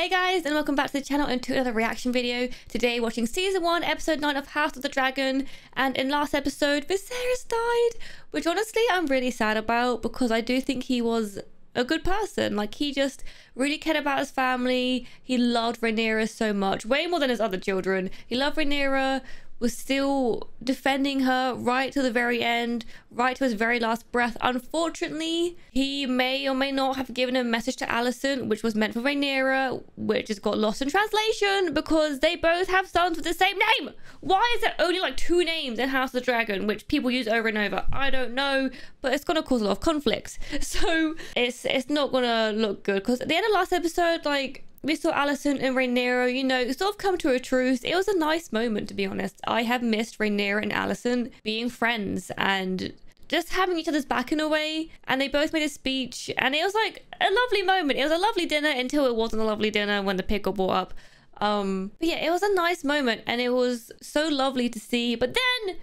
Hey guys and welcome back to the channel and to another reaction video. Today watching season 1 episode 9 of House of the Dragon. And in last episode Viserys died which honestly I'm really sad about because I do think he was a good person. Like he just really cared about his family. He loved Rhaenyra so much way more than his other children. He loved Rhaenyra was still defending her right to the very end, right to his very last breath. Unfortunately, he may or may not have given a message to Alicent, which was meant for Rhaenyra, which has got lost in translation because they both have sons with the same name. Why is there only like two names in House of the Dragon, which people use over and over? I don't know, but it's gonna cause a lot of conflicts. So it's it's not gonna look good because at the end of last episode, like we saw Alicent and Rhaenyra, you know, sort of come to a truce. It was a nice moment, to be honest. I have missed Rhaenyra and Alicent being friends and just having each other's back in a way. And they both made a speech, and it was like a lovely moment. It was a lovely dinner until it wasn't a lovely dinner when the pickle brought up. Um, but yeah, it was a nice moment, and it was so lovely to see. But then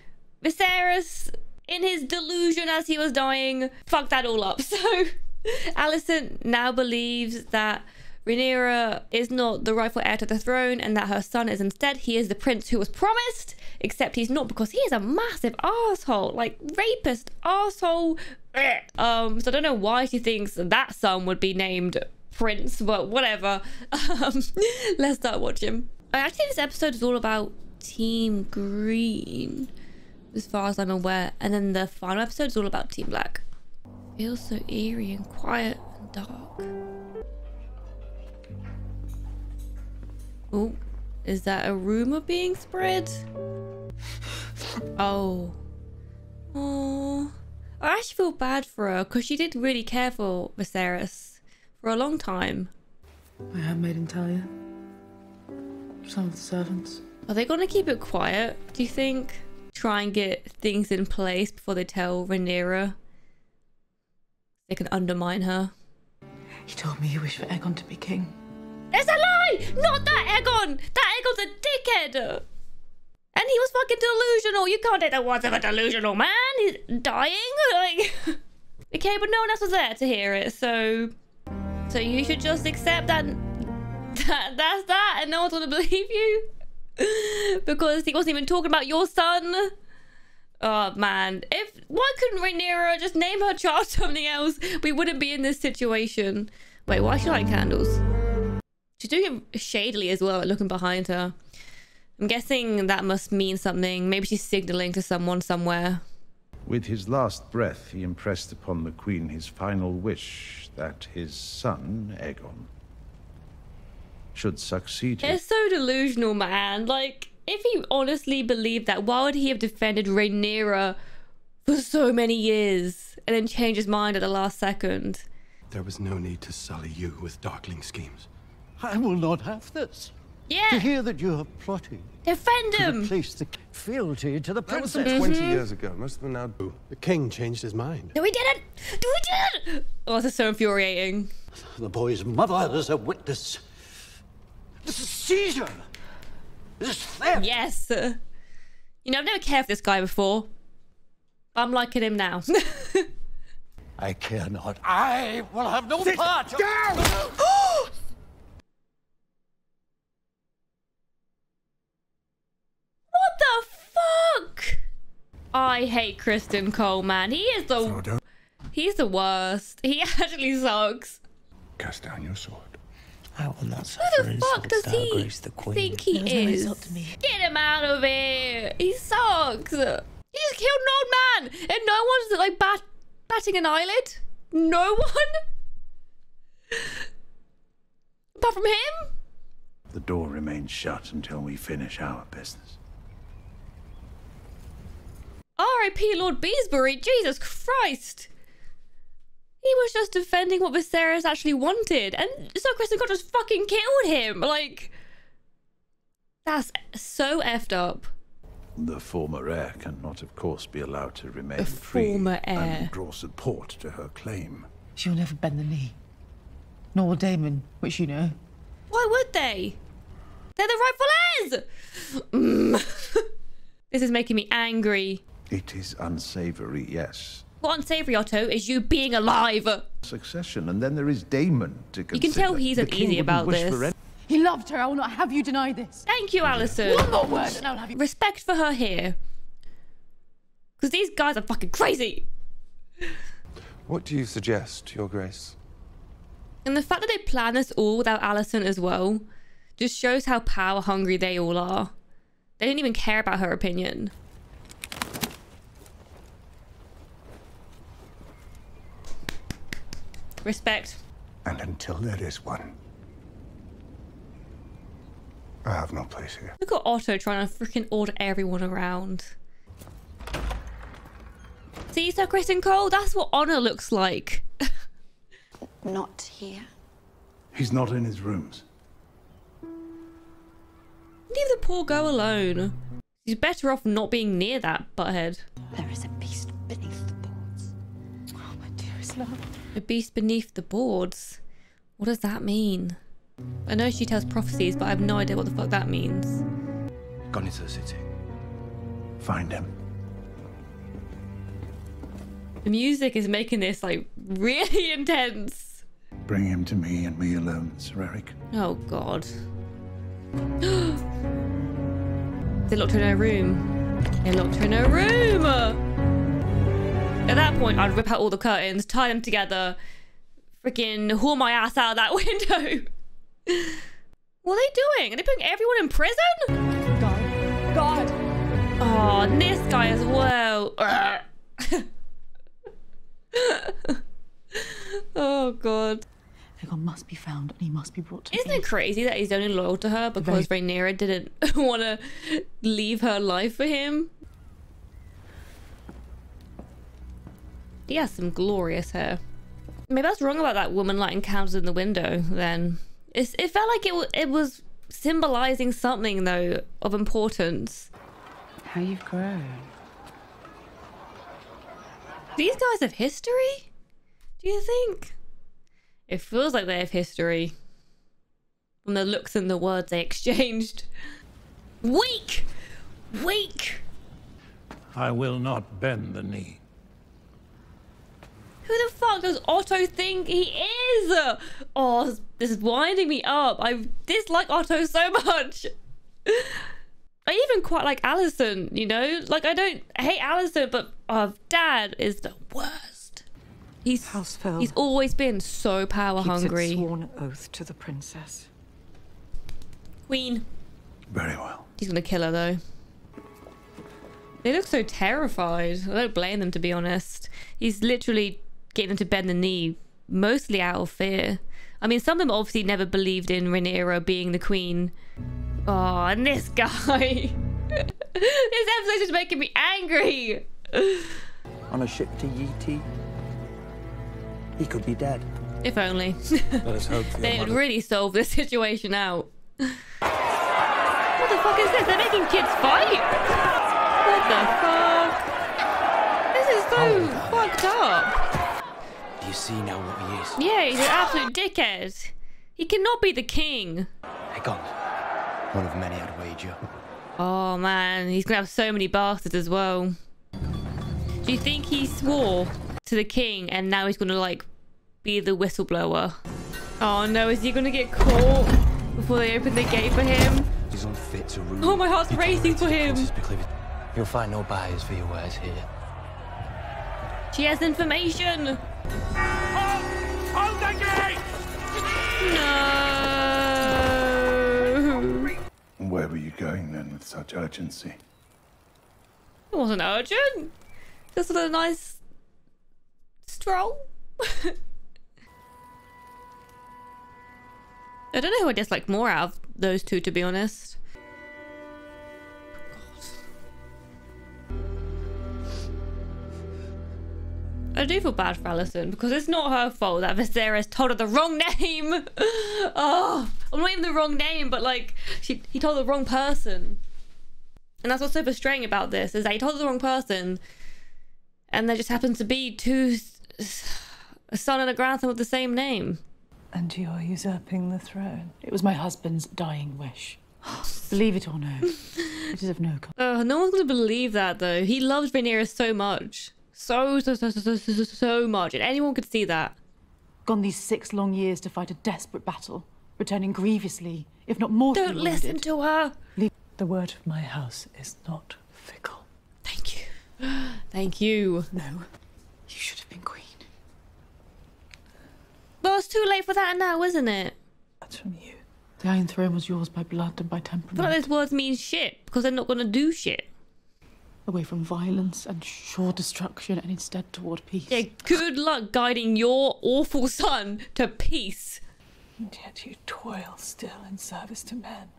Viserys, in his delusion as he was dying, fucked that all up. So Alicent now believes that Rhaenyra is not the rightful heir to the throne and that her son is instead. He is the prince who was promised except he's not because he is a massive asshole like rapist asshole. Um so I don't know why she thinks that son would be named prince but whatever. Um let's start watching. Actually this episode is all about team green as far as I'm aware and then the final episode is all about team black. Feels so eerie and quiet and dark Oh, is that a rumor being spread? Oh. Oh. I actually feel bad for her because she did really care for Viserys for a long time. My handmaid and Talya. Some of the servants. Are they going to keep it quiet, do you think? Try and get things in place before they tell Rhaenyra? They can undermine her. He told me he wished for Aegon to be king. It's a Not that Aegon! That Aegon's a dickhead! And he was fucking delusional. You can't take the words of a delusional man. He's dying. Like, okay, but no one else was there to hear it, so so you should just accept that, that that's that, and no one's gonna believe you because he wasn't even talking about your son. Oh man, if why couldn't Rhaenyra just name her child something else? We wouldn't be in this situation. Wait, why is she lighting candles? She's doing it shadily as well, looking behind her. I'm guessing that must mean something. Maybe she's signaling to someone somewhere. With his last breath, he impressed upon the Queen his final wish that his son, Aegon, should succeed It's so delusional, man. Like, if he honestly believed that, why would he have defended Rhaenyra for so many years and then change his mind at the last second? There was no need to sully you with darkling schemes. I will not have this. Yeah. To hear that you are plotting Defend to him. replace the fealty to the That was some 20 Mm-hmm. years ago. Most of them now do. The king changed his mind. No, he didn't. No, he didn't. Oh, this is so infuriating. The boy's mother is a witness. This is seizure. This is theft. Yes. You know, I've never cared for this guy before. But I'm liking him now. I care not. I will have no part. what the fuck? I hate Criston Cole, man. He is the Soda. He's the worst. He actually sucks. cast down your sword. I will not Who the fuck does to he outgrace the queen. think he There no is? insult to me. Get him out of here. He sucks. He just killed an old man, and no one's like bat batting an eyelid. No one. Apart from him. The door remains shut until we finish our business. R.I.P. Lord Beesbury. Jesus Christ. He was just defending what Viserys actually wanted, and so Criston Cole just fucking killed him. Like, that's so effed up. The former heir cannot, of course, be allowed to remain The free former heir. and draw support to her claim. She'll never bend the knee. Nor will Daemon, which you know. Why would they? They're the rightful heirs. Mm. this is making me angry. It is unsavory, yes. What unsavory, Otto, is you being alive. Succession, and then there is Daemon to consider. You can tell he's The uneasy about this. for any- He loved her. I will not have you deny this. Thank you, Alicent. One more word and I'll have you. Respect for her here. Because these guys are fucking crazy. What do you suggest, Your Grace? And the fact that they plan this all without Alicent as well just shows how power hungry they all are. They don't even care about her opinion. Respect. And until there is one, I have no place here. Look at Otto trying to freaking order everyone around. See, Sir Criston Cole? That's what honor looks like. Not here. He's not in his rooms. Leave the poor girl alone. He's better off not being near that butthead. There is a beast beneath the boards. Oh, my dearest love. A beast beneath the boards. What does that mean? I know she tells prophecies, but I have no idea what the fuck that means. Gone into the city. Find him. The music is making this like really intense. Bring him to me and me alone, Sir Eric. Oh god. they locked her in her room. They locked her in her room. At that point, I'd rip out all the curtains, tie them together, freaking haul my ass out of that window. what are they doing? Are they putting everyone in prison? God. God. Oh, and this guy as well. oh god. Aegon must be found and he must be brought to Isn't me. it crazy that he's only loyal to her because Rhaenyra didn't want to leave her life for him? He has some glorious hair. Maybe I was wrong about that woman lighting candles in the window then. It's, it felt like it, w- it was symbolizing something though of importance. How you've grown. These guys have history? Do you think? It feels like they have history. From the looks and the words they exchanged. Weak! Weak! I will not bend the knee. Who the fuck does Otto think he is? Oh, this is winding me up. I dislike Otto so much. I even quite like Alicent, you know? Like, I don't hate Alicent, but oh, Dad is the worst. He's, Housefell he's always been so power keeps its hungry. sworn oath to the princess. Queen. Very well. He's gonna kill her though. They look so terrified. I don't blame them to be honest. He's literally getting them to bend the knee, mostly out of fear. I mean, some of them obviously never believed in Rhaenyra being the queen. Oh, and this guy. this episode is making me angry. on a ship to Yee He could be dead. If only. Let us hope they would really solve this situation out. what the fuck is this? They're making kids fight? What the fuck? This is so oh. fucked up. You see now what he is? Yeah, he's an absolute dickhead. He cannot be the king. Aegon. One of many, I'd wager. Oh man, he's gonna have so many bastards as well. Do you think he swore to the king and now he's gonna like be the whistleblower? Oh no, is he gonna get caught before they open the gate for him? He's unfit to rule. Oh, my heart's He racing for him. You'll find no buyers for your wares here. She has information. No. Where were you going then with such urgency? It wasn't urgent. Just a nice stroll. I don't know who I dislike more out of those two, to be honest. I do feel bad for Alicent because it's not her fault that Viserys told her the wrong name. oh, I'm not even the wrong name, but like she he told the wrong person. And that's what's so frustrating about this is that he told the wrong person, and there just happens to be two, a son and a grandson with the same name. And you're usurping the throne. It was my husband's dying wish. Believe it or no, it is of no consequence. Uh, no one's gonna believe that though. He loves Rhaenyra so much, so so so so so so, so, so much, and anyone could see that. Gone these six long years to fight a desperate battle. returning grievously, if not mortally Don't listen to her. The word of my house is not fickle. Thank you. Thank you. No, you should have been queen. Well, it's too late for that now, isn't it? That's from you. The Iron Throne was yours by blood and by temperament. like those words mean shit because they're not gonna do shit. Away from violence and sure destruction and instead toward peace. Yeah, good luck guiding your awful son to peace. And yet you toil still in service to men.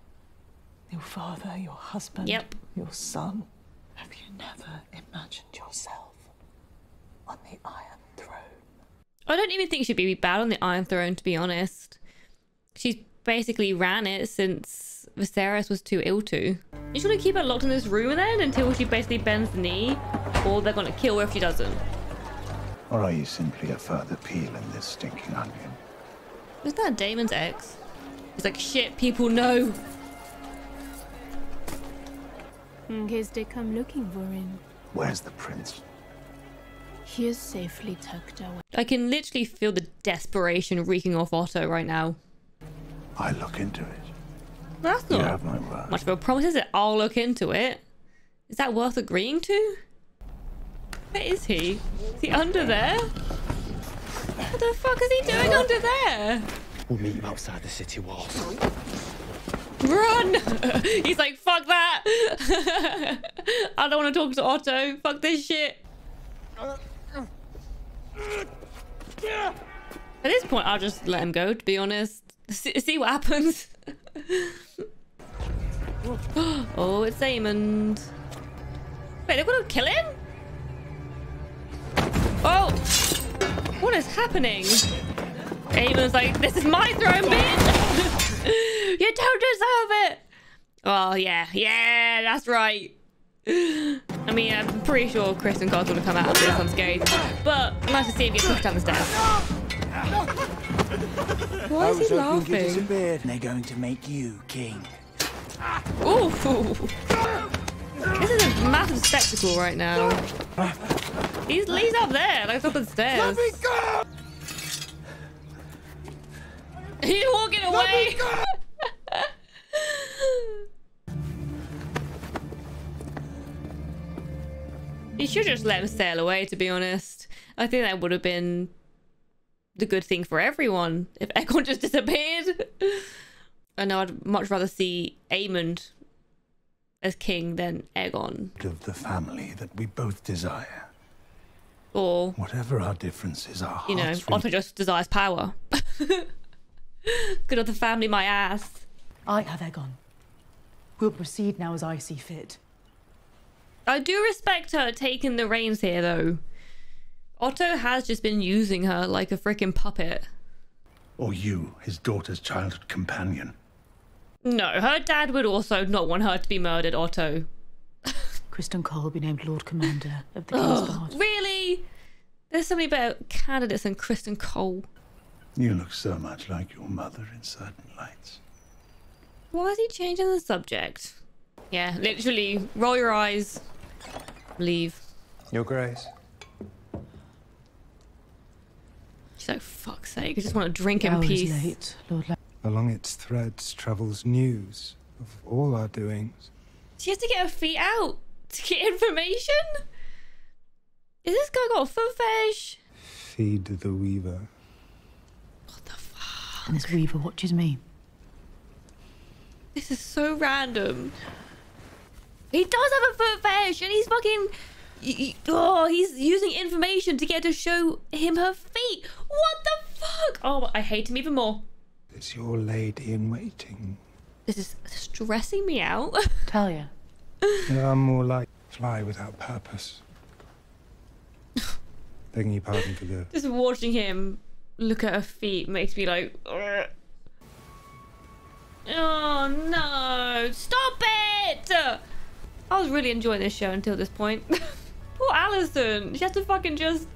Your father, your husband, Yep. your son. Have you never imagined yourself on the Iron Throne? I don't even think she'd be bad on the Iron Throne, to be honest. She's basically ran it since Viserys was too ill to. You should keep her locked in this room then until she basically bends the knee, or they're gonna kill her if she doesn't. Or are you simply a further peel in this stinking onion? Is that Daemon's ex? He's like, shit, people know. In case they come looking for him, Where's the prince? he is safely tucked away. I can literally feel the desperation reeking off Otto right now. I look into it. That's You not have my word. much of a promise, is it? I'll look into it. Is that worth agreeing to? Where is he? Is he under there? What the fuck is he doing under there? We'll meet you outside the city walls. Run! He's like, fuck that! I don't want to talk to Otto. Fuck this shit. At this point, I'll just let him go, to be honest. See, see what happens. oh, it's Aemond. Wait, they're gonna kill him? Oh! What is happening? Aemond's like, this is my throne, bitch! you don't deserve it! Oh, yeah, yeah, that's right. I mean, I'm pretty sure Chris and God's gonna come out of this unscathed. But nice to see him get pushed down the stairs. Why is he laughing? they're going to make you king. Ooh. This is a massive spectacle right now. He's, he's up there, like up the stairs. Let me go! He's walking away. you should just let him sail away, to be honest. I think that would have been the good thing for everyone if Aegon just disappeared. I know I'd much rather see Aemond as king than Aegon. Of the family that we both desire. Or, Whatever our differences, are. you know, Otto just desires power. Good of the family, my ass. I have Aegon. We'll proceed now as I see fit. I do respect her taking the reins here, though. Otto has just been using her like a freaking puppet. Or you, his daughter's childhood companion. No, her dad would also not want her to be murdered, Otto. Criston Cole will be named Lord Commander of the King's Ugh, Guard. really? There's so many better candidates than Criston Cole. You look so much like your mother in certain lights. Why is he changing the subject? Yeah, literally, roll your eyes, leave. Your Grace. She's like, fuck's sake, I just want to drink The in peace. late, Lord La- Along its threads travels news of all our doings. She has to get her feet out to get information? Is this guy got a foot fetish? Feed the weaver. What the fuck? And this weaver watches me. This is so random. He does have a foot fetish and he's fucking. Y- y- Oh, he's using information to get to show him her feet. What the fuck? Oh, I hate him even more. It's your lady in waiting. This is stressing me out. Talya. You are more like fly without purpose. Begging your pardon for the Just watching him look at her feet makes me like. "Ugh." Oh no! Stop it! I was really enjoying this show until this point. Poor Alicent. She has to fucking just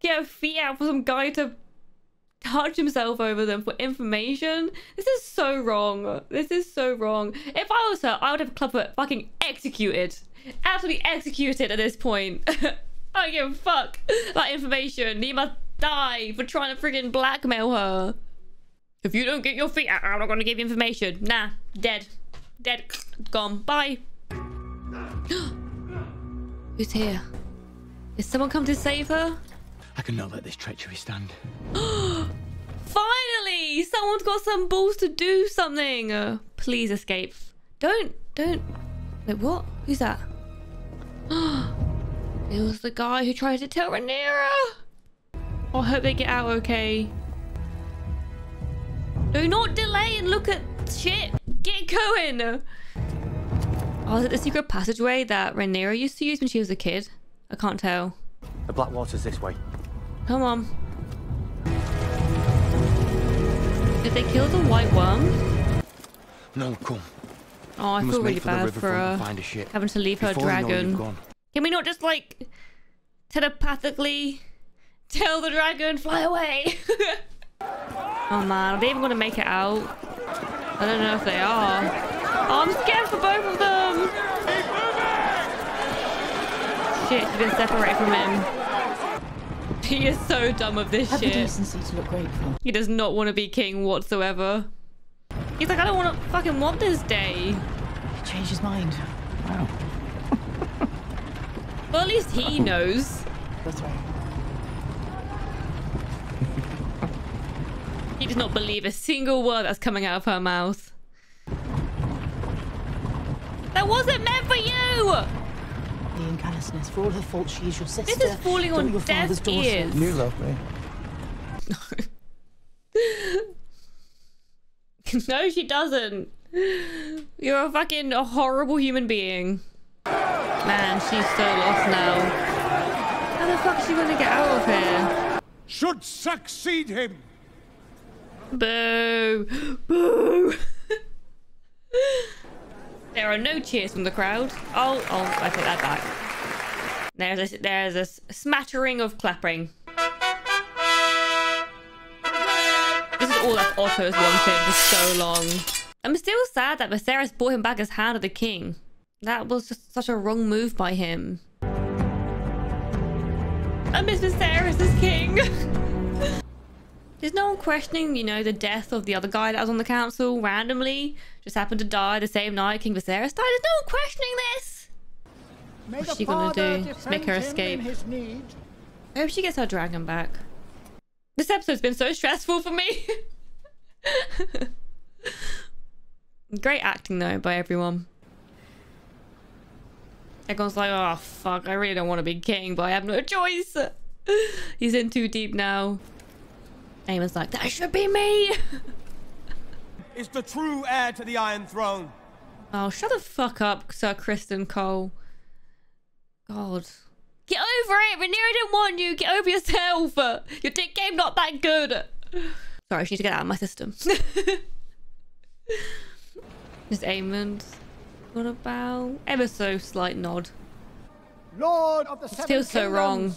get her feet out for some guy to touch himself over them for information. This is so wrong. This is so wrong. If I was her, I would have Clubfoot fucking executed. Absolutely executed at this point. I don't give a fuck. That information. He must die for trying to friggin' blackmail her. If you don't get your feet out, I'm not to give you information. Nah, dead. Dead. Gone. Bye. Who's here? Is someone come to save her? I cannot let this treachery stand. Finally! Someone's got some balls to do something. Uh, please escape. Don't, don't. Wait, what? Who's that? it was the guy who tried to tell Rhaenyra. I hope they get out okay. Do not delay and look at shit. Get going. Oh, is it the secret passageway that Rhaenyra used to use when she was a kid? I can't tell. The Blackwater's this way. Come on. Did they kill the white worm? No, come. Oh, I must feel really bad for her uh, find a ship. having to leave her Before we you've dragon. Can we not just like telepathically tell the dragon fly away? oh man, are they even gonna make it out? I don't know if they are. Oh, I'm scared for both of them. Shit, she's been separated from him. He is so dumb with this Have the shit. decency to look grateful. He does not want to be king whatsoever. He's like, I don't want to fucking want this day. He changed his mind. Wow. Well, at least he knows. That's right. He does not believe a single word that's coming out of her mouth. That wasn't meant for you! Ian callousness. For all her faults, she is your sister. This is falling on your deaf father's daughter. ears. You love me. no, she doesn't. You're a fucking horrible human being. Man, she's so lost now. How the fuck is she gonna get out of here? Should succeed him. Boo! Boo! there are no cheers from the crowd. Oh, oh, I put that back. There's a, there's a smattering of clapping. This is all that Otto's wanted for so long. I'm still sad that Viserys brought him back as Hand of the King. That was just such a wrong move by him. I miss Viserys as king. There's no one questioning, you know, the death of the other guy that was on the council randomly. Just happened to die the same night King Viserys died. There's no one questioning this. May What's she gonna do? Just make her defend him in escape. I hope she gets her dragon back. This episode's been so stressful for me. Great acting though by everyone. Everyone's like, oh fuck, I really don't want to be king, but I have no choice. He's in too deep now. Aemond's like, that should be me. Is the true heir to the Iron Throne. Oh, shut the fuck up, Sir Criston Cole. God. Get over it! Rhaenyra didn't want you! Get over yourself! Your dick game not that good! Sorry, I just need to get out of my system. Is Aemond what about? Ever so slight nod. Lord of the It Seven feels so wrong.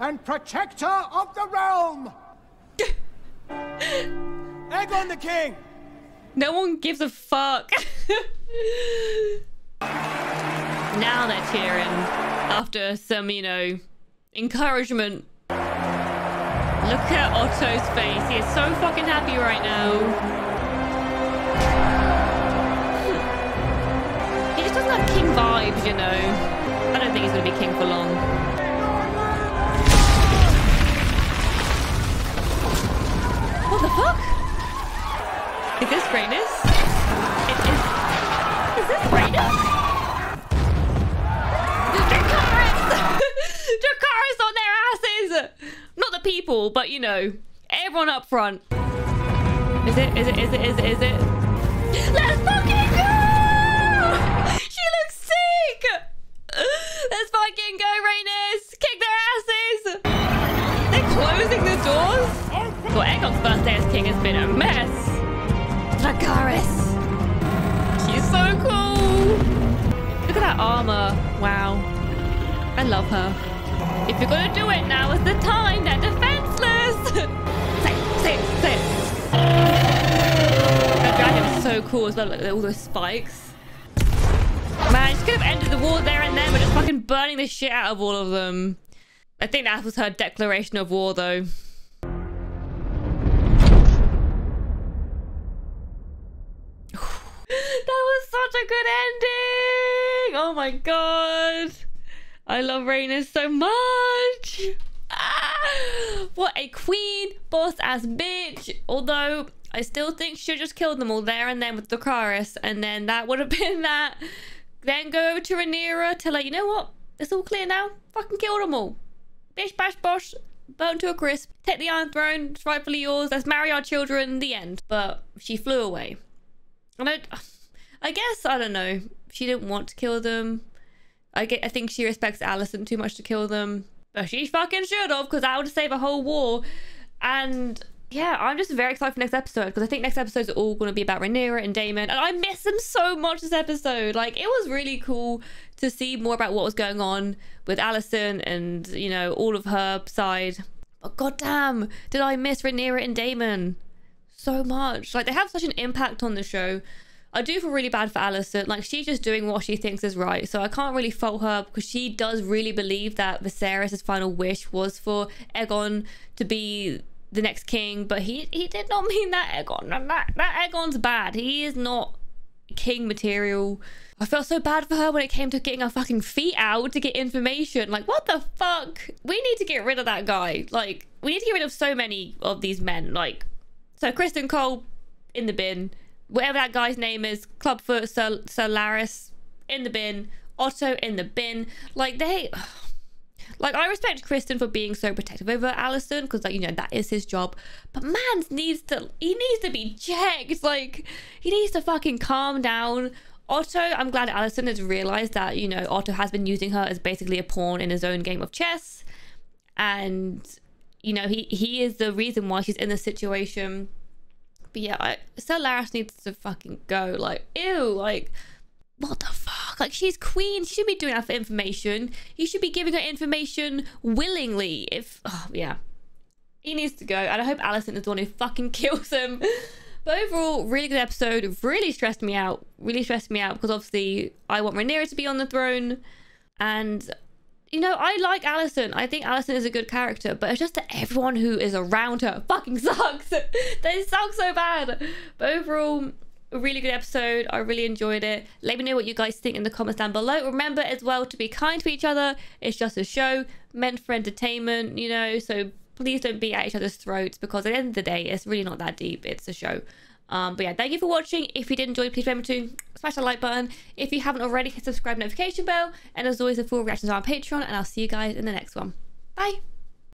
And protector of the realm. Aegon the King. No one gives a fuck. now they're cheering after some, you know, encouragement. Look at Otto's face. He is so fucking happy right now. He just doesn't have king vibes, you know. I don't think he's gonna be king for long. The fuck? Is this Rhaenys? It is. Is this Rhaenys? Dracarys! Dracarys on their asses! Not the people, but you know, everyone up front. Is it? Is it? Is it? Is it? Is it? Let's mess. Dracarys! She's so cool! Look at that armor. Wow. I love her. If you're gonna do it, now is the time. They're defenseless! say say say. That dragon's so cool as well. At all those spikes. Man, she could have ended the war there and then, but just fucking burning the shit out of all of them. I think that was her declaration of war, though. Oh my god. I love Rhaenys so much. Ah, what a queen, boss ass bitch. Although I still think she just killed them all there and then with Dracarys, and then that would have been that. Then go over to Rhaenyra, tell her, you know what? It's all clear now. Fucking kill them all. Bish bash bosh, burn to a crisp. Take the Iron Throne, it's rightfully yours. Let's marry our children. The end. But she flew away. And I, I guess I don't know. She didn't want to kill them. I get. I think she respects Alicent too much to kill them. But she fucking should have, because that would save a whole war. And yeah, I'm just very excited for next episode because I think next episodes all going to be about Rhaenyra and Daemon, and I miss them so much this episode. Like, it was really cool to see more about what was going on with Alicent and you know all of her side. But goddamn, did I miss Rhaenyra and Daemon so much? Like, they have such an impact on the show. I do feel really bad for Alicent. Like, she's just doing what she thinks is right. So I can't really fault her because she does really believe that Viserys' final wish was for Aegon to be the next king, but he he did not mean that Aegon. That that Aegon's bad. He is not king material. I felt so bad for her when it came to getting her fucking feet out to get information. Like, what the fuck? We need to get rid of that guy. Like, we need to get rid of so many of these men. Like, so Criston Cole in the bin. Whatever that guy's name is, Clubfoot, Sir Larys in the bin. Otto in the bin. Like, they... Like, I respect Criston for being so protective over Alicent because, like, you know, that is his job. But man needs to, he needs to be checked. Like, he needs to fucking calm down. Otto, I'm glad Alicent has realized that, you know, Otto has been using her as basically a pawn in his own game of chess. And, you know, he, he is the reason why she's in this situation. But yeah, I, Sir Larys needs to fucking go. Like, ew, like, what the fuck? Like, she's queen. She should be doing that for information. You should be giving her information willingly. If, oh, yeah. He needs to go. And I hope Alicent is the one who fucking kills him. But overall, really good episode. Really stressed me out. Really stressed me out because obviously I want Rhaenyra to be on the throne. And, you know, I like Alicent. I think Alicent is a good character. But it's just that everyone who is around her fucking sucks. they suck so bad. But overall, a really good episode. I really enjoyed it. Let me know what you guys think in the comments down below. Remember as well to be kind to each other. It's just a show meant for entertainment, you know, so please don't be at each other's throats because at the end of the day, it's really not that deep. It's a show. Um, but yeah, thank you for watching. If you did enjoy, please remember to smash that like button. If you haven't already, hit subscribe notification bell. And as always, a full reaction on Patreon. And I'll see you guys in the next one. Bye.